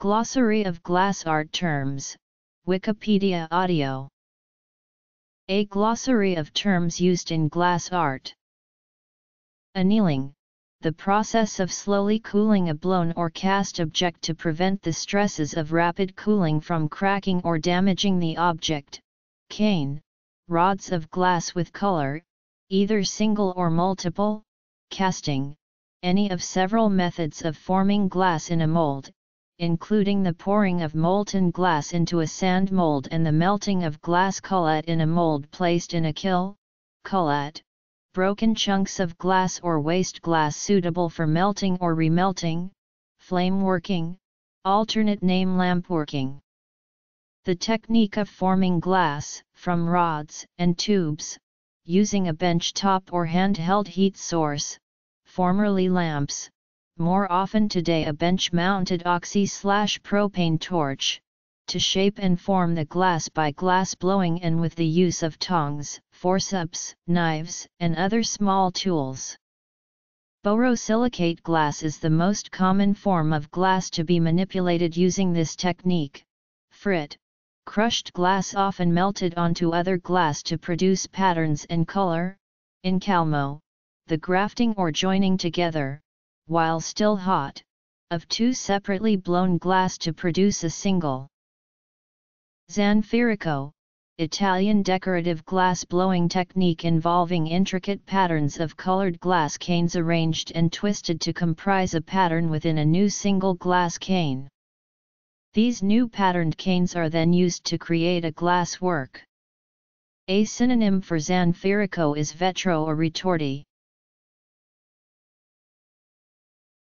Glossary of Glass Art Terms, Wikipedia Audio A glossary of terms used in glass art. Annealing, the process of slowly cooling a blown or cast object to prevent the stresses of rapid cooling from cracking or damaging the object. Cane, rods of glass with color, either single or multiple, casting, any of several methods of forming glass in a mold, including the pouring of molten glass into a sand mold and the melting of glass cullet in a mold placed in a kiln, cullet, broken chunks of glass or waste glass suitable for melting or remelting, flame working, alternate name lamp working. The technique of forming glass, from rods and tubes, using a bench top or handheld heat source, formerly lamps, more often today a bench-mounted oxy-slash-propane torch, to shape and form the glass by glass blowing and with the use of tongs, forceps, knives, and other small tools. Borosilicate glass is the most common form of glass to be manipulated using this technique. Frit, crushed glass often melted onto other glass to produce patterns and color. Incalmo, the grafting or joining together, while still hot, of two separately blown glass to produce a single. Zanfirico, Italian decorative glass blowing technique involving intricate patterns of colored glass canes arranged and twisted to comprise a pattern within a new single glass cane. These new patterned canes are then used to create a glass work. A synonym for Zanfirico is vetro a retorti.